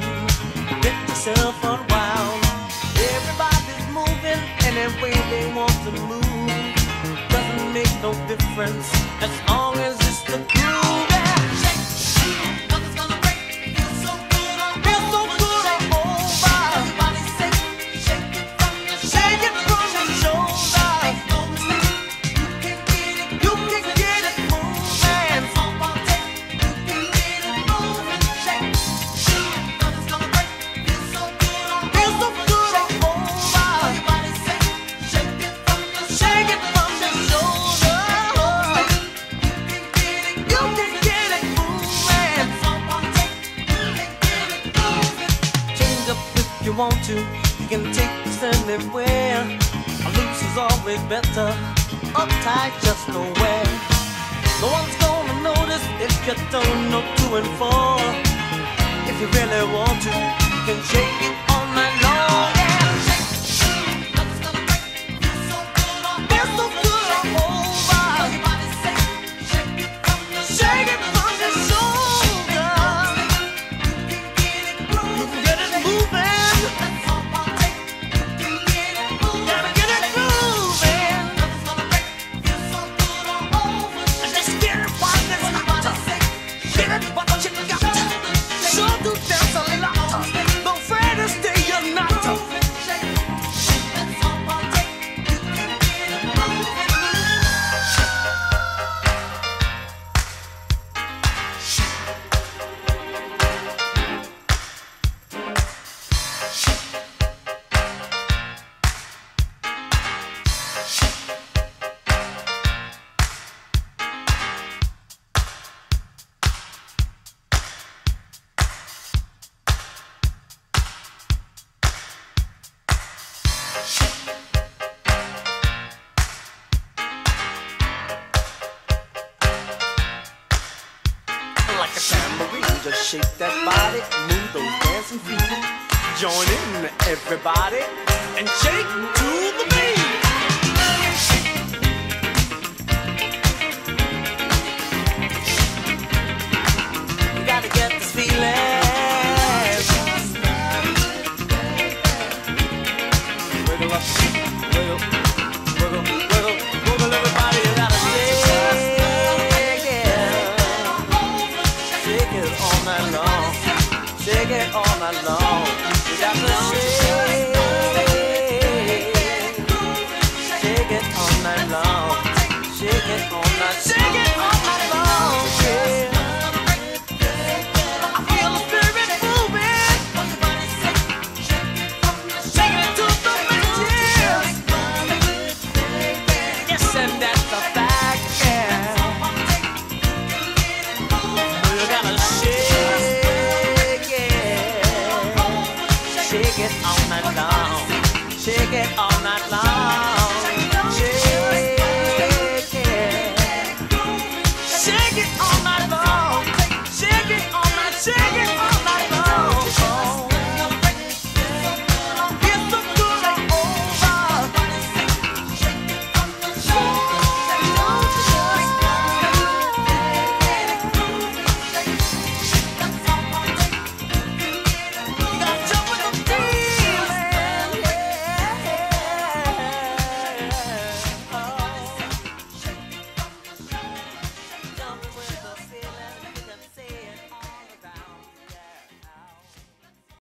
motion, get yourself unwound. Everybody's moving any way they want to move. Doesn't make no difference. That's you want to. You can take this anywhere. Loose is always better. Uptight just nowhere. No one's gonna notice if you don't know two and four. If you really want to, you can shake it tambourine. Just shake that body, move those dancing feet. Join in, everybody, and shake to it, shake